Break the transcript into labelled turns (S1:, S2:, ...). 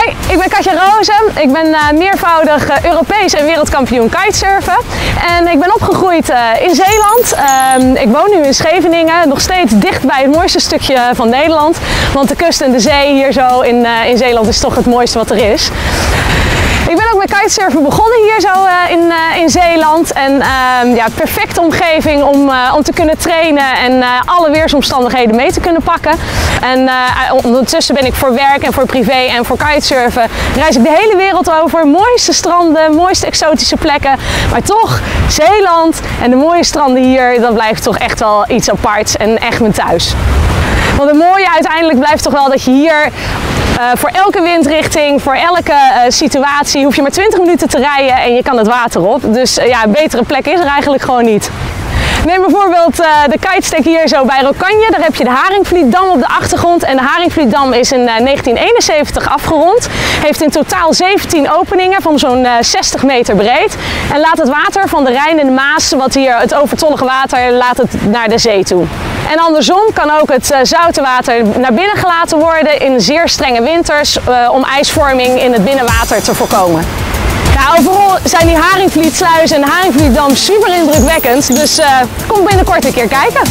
S1: Hoi, ik ben Katja Rozen. Ik ben uh, meervoudig uh, Europees en wereldkampioen kitesurfen. En ik ben opgegroeid uh, in Zeeland. Ehm, ik woon nu in Scheveningen, nog steeds dicht bij het mooiste stukje van Nederland. Want de kust en de zee hier zo in, in Zeeland is toch het mooiste wat er is. Ik ben ook met kitesurfen begonnen hier zo uh, in, uh, in Zeeland. En uh, ja, perfecte omgeving om, uh, om te kunnen trainen en alle weersomstandigheden mee te kunnen pakken. En ondertussen ben ik voor werk en voor privé en voor kitesurfen reis ik de hele wereld over. Mooiste stranden, mooiste exotische plekken. Maar toch, Zeeland en de mooie stranden hier, dat blijft toch echt wel iets aparts en echt mijn thuis. Want het mooie uiteindelijk blijft toch wel dat je hier uh, voor elke windrichting, voor elke uh, situatie hoef je maar 20 minuten te rijden en je kan het water op. Dus uh, ja, een betere plek is er eigenlijk gewoon niet. Neem bijvoorbeeld de kitestek hier zo bij Rokanje. Daar heb je de Haringvlietdam op de achtergrond. En de Haringvlietdam is in 1971 afgerond. Heeft in totaal 17 openingen van zo'n 60 meter breed. En laat het water van de Rijn en de Maas, wat hier het overtollige water, laat het naar de zee toe. En andersom kan ook het zoute water naar binnen gelaten worden in zeer strenge winters om ijsvorming in het binnenwater te voorkomen. Overal zijn die Haringvlietsluizen en de super indrukwekkend, dus uh, kom binnenkort een keer kijken.